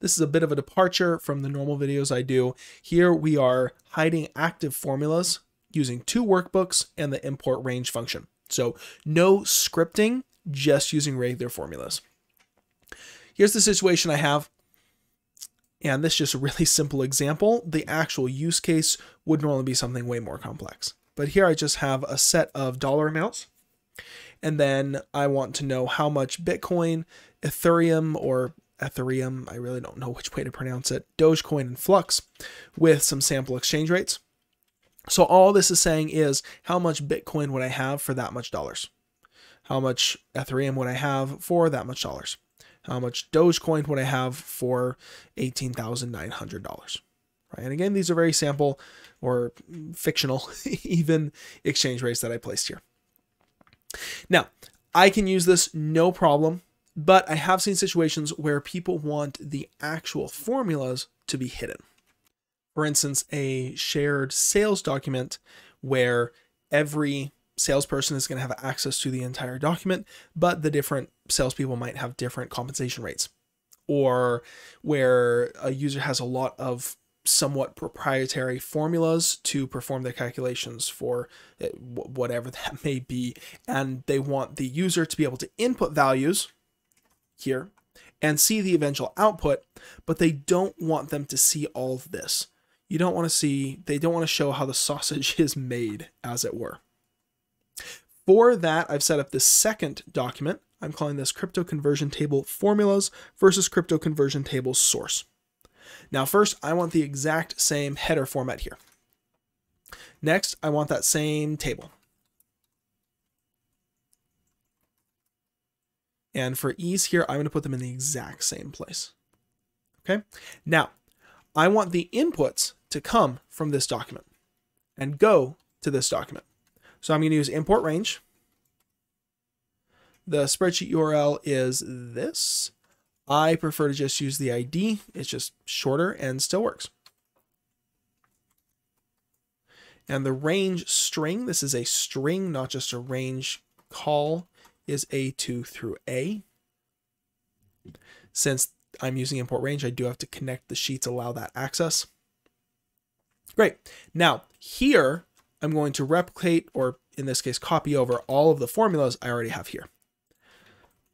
This is a bit of a departure from the normal videos I do. Here we are hiding active formulas using two workbooks and the import range function. So no scripting, just using regular formulas. Here's the situation I have. And this is just a really simple example. The actual use case would normally be something way more complex. But here I just have a set of dollar amounts. And then I want to know how much Bitcoin, Ethereum, or Ethereum, I really don't know which way to pronounce it, Dogecoin and Flux with some sample exchange rates. So all this is saying is how much Bitcoin would I have for that much dollars? How much Ethereum would I have for that much dollars? How much Dogecoin would I have for $18,900? Right. And again, these are very sample or fictional, even exchange rates that I placed here. Now, I can use this no problem, but I have seen situations where people want the actual formulas to be hidden. For instance, a shared sales document where every salesperson is going to have access to the entire document, but the different salespeople might have different compensation rates. Or where a user has a lot of somewhat proprietary formulas to perform their calculations for eh, whatever that may be. And they want the user to be able to input values here and see the eventual output, but they don't want them to see all of this. You don't want to see, they don't want to show how the sausage is made, as it were. For that, I've set up the second document. I'm calling this crypto conversion table formulas versus crypto conversion table source. Now, first, I want the exact same header format here. Next, I want that same table. And for ease here, I'm going to put them in the exact same place. Okay. Now, I want the inputs to come from this document and go to this document. So I'm going to use import range. The spreadsheet URL is this. I prefer to just use the ID. It's just shorter and still works. And the range string, this is a string, not just a range call, is A2 through A. Since I'm using import range, I do have to connect the sheets, allow that access. Great. Now here, I'm going to replicate, or in this case, copy over all of the formulas I already have here.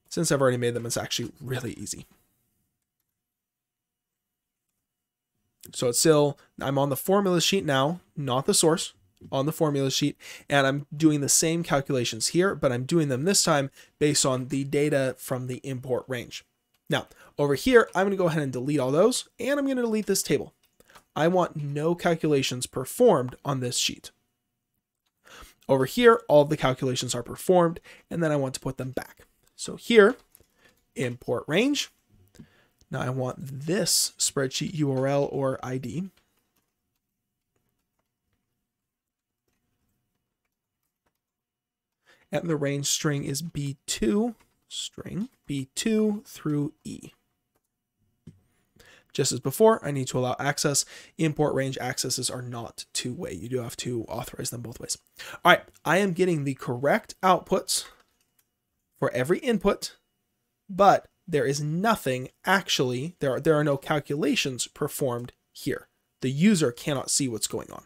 Since I've already made them, it's actually really easy. So it's still, I'm on the formula sheet now, not the source, on the formula sheet, and I'm doing the same calculations here, but I'm doing them this time based on the data from the import range. Now, over here, I'm going to go ahead and delete all those, and I'm going to delete this table. I want no calculations performed on this sheet. Over here, all the calculations are performed, and then I want to put them back. So here, import range. Now I want this spreadsheet URL or ID. And the range string is B2, string B2 through E. Just as before, I need to allow access. Import range accesses are not two-way. You do have to authorize them both ways. All right, I am getting the correct outputs for every input, but there is nothing actually, there are, there are no calculations performed here. The user cannot see what's going on.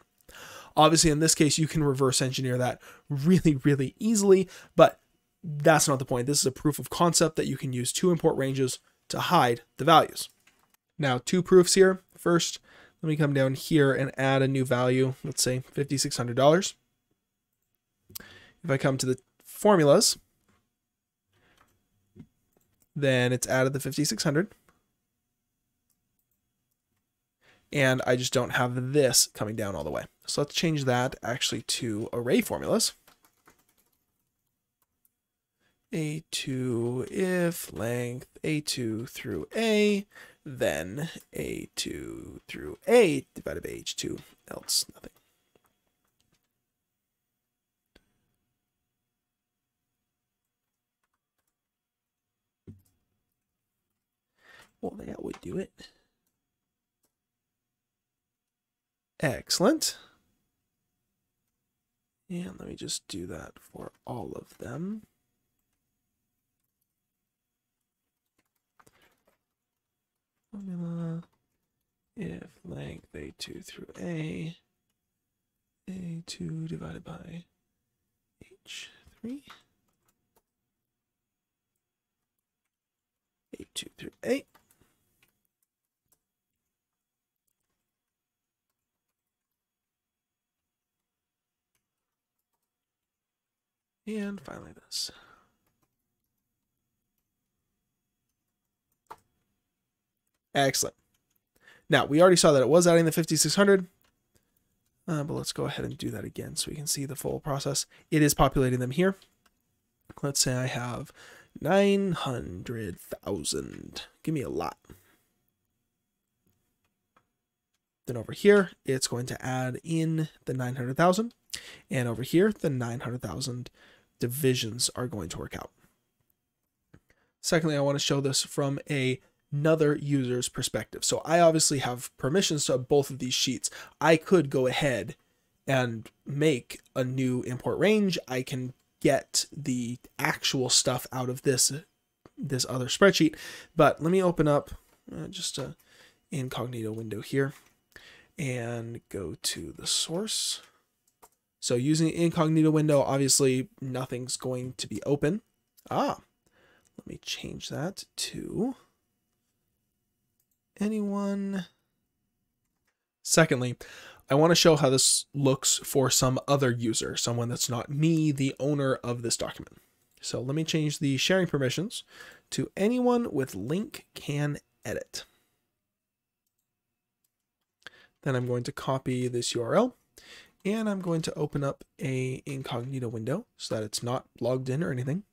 Obviously, in this case, you can reverse engineer that really, really easily, but that's not the point. This is a proof of concept that you can use two import ranges to hide the values. Now, two proofs here. First, let me come down here and add a new value, let's say $5,600. If I come to the formulas, then it's added the 5600. And I just don't have this coming down all the way. So let's change that actually to array formulas. A2 if length A2 through A, then A2 through A divided by H2, else nothing. Well, that would do it. Excellent. And let me just do that for all of them. Formula. If length A2 through A, A2 divided by H3, A2 through A. And finally this. Excellent. Now, we already saw that it was adding the 5600, uh, but let's go ahead and do that again so we can see the full process. It is populating them here. Let's say I have 900,000. Give me a lot. Then over here, it's going to add in the 900,000. And over here, the 900,000 divisions are going to work out. Secondly, I want to show this from a another user's perspective. So I obviously have permissions to both of these sheets. I could go ahead and make a new import range. I can get the actual stuff out of this this other spreadsheet. But let me open up uh, just a incognito window here and go to the source. So using incognito window, obviously nothing's going to be open. Ah, let me change that to anyone. Secondly, I want to show how this looks for some other user, someone that's not me, the owner of this document. So let me change the sharing permissions to anyone with link can edit. Then I'm going to copy this URL and I'm going to open up a incognito window so that it's not logged in or anything.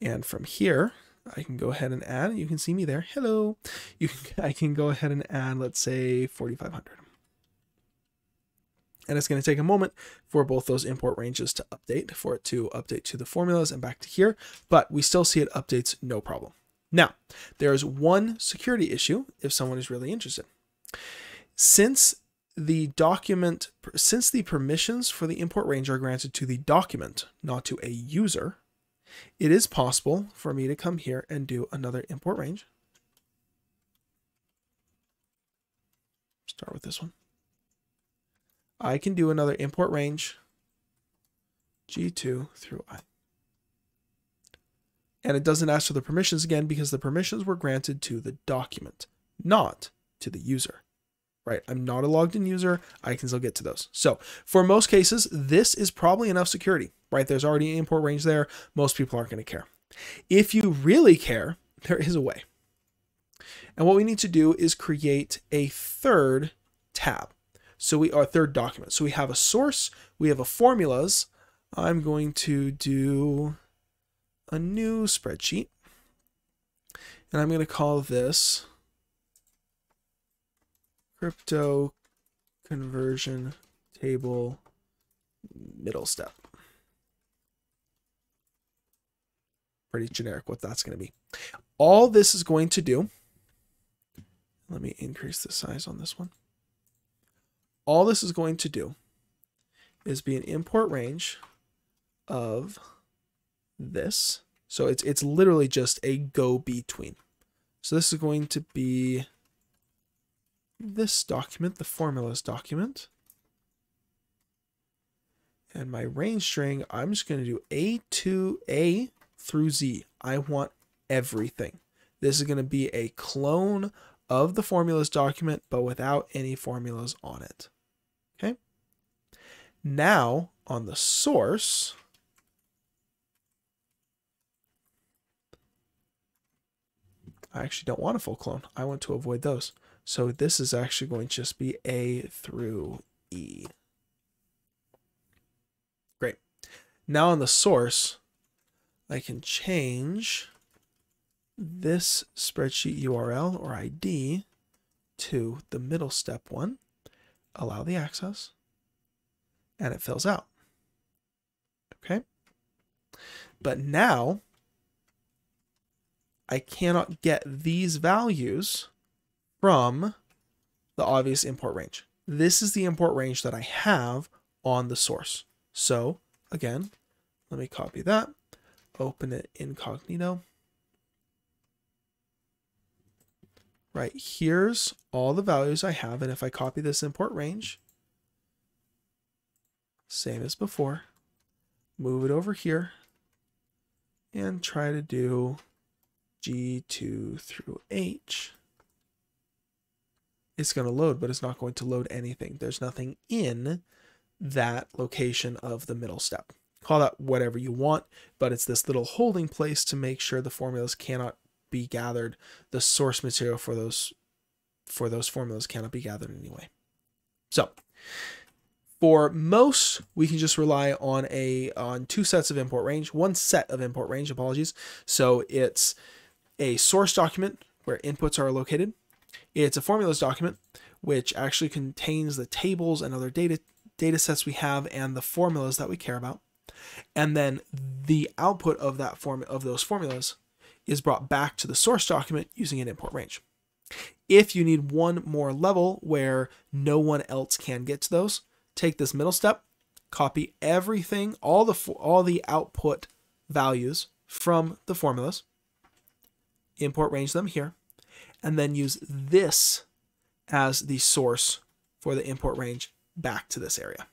And from here, I can go ahead and add, you can see me there. Hello. You I can go ahead and add, let's say 4,500. And it's going to take a moment for both those import ranges to update, for it to update to the formulas and back to here, but we still see it updates no problem. Now, there's one security issue if someone is really interested. Since the document, since the permissions for the import range are granted to the document, not to a user, it is possible for me to come here and do another import range. Start with this one. I can do another import range G2 through I. And it doesn't ask for the permissions again because the permissions were granted to the document, not to the user right? I'm not a logged in user. I can still get to those. So for most cases, this is probably enough security, right? There's already an import range there. Most people aren't going to care. If you really care, there is a way. And what we need to do is create a third tab. So we are third document. So we have a source, we have a formulas. I'm going to do a new spreadsheet. And I'm going to call this crypto conversion table middle step. Pretty generic what that's going to be. All this is going to do, let me increase the size on this one. All this is going to do is be an import range of this. So it's it's literally just a go between. So this is going to be this document, the formulas document. And my range string, I'm just going to do A to A through Z. I want everything. This is going to be a clone of the formulas document, but without any formulas on it. Okay. Now on the source, I actually don't want a full clone. I want to avoid those. So this is actually going to just be A through E. Great. Now on the source, I can change this spreadsheet URL or ID to the middle step one, allow the access, and it fills out. Okay. But now I cannot get these values from the obvious import range. This is the import range that I have on the source. So again, let me copy that, open it incognito. right? Here's all the values I have. And if I copy this import range, same as before, move it over here and try to do G2 through H. It's going to load, but it's not going to load anything. There's nothing in that location of the middle step. Call that whatever you want, but it's this little holding place to make sure the formulas cannot be gathered. The source material for those for those formulas cannot be gathered anyway. So for most, we can just rely on a on two sets of import range, one set of import range, apologies. So it's a source document where inputs are located. It's a formulas document, which actually contains the tables and other data data sets we have and the formulas that we care about. And then the output of that form of those formulas is brought back to the source document using an import range. If you need one more level where no one else can get to those, take this middle step, copy everything, all the all the output values from the formulas, import range them here, and then use this as the source for the import range back to this area.